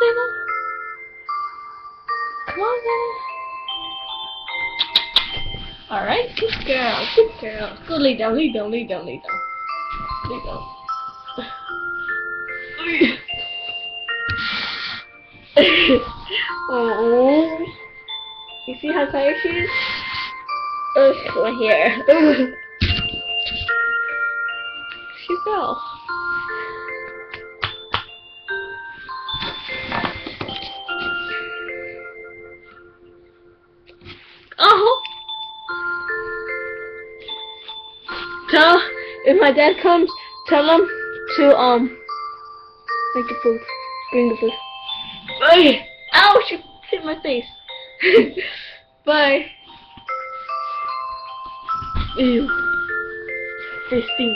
Anna. Come on, Anna. Alright, good girl, good girl. Go lay down, lay down, lay down, lay down. Lay down. oh. You see how tired she is? Ugh, my hair. She fell. Tell if my dad comes, tell him to um make the food. Bring the food. Bye. Ow! She hit my face. Bye. Ew. This thing.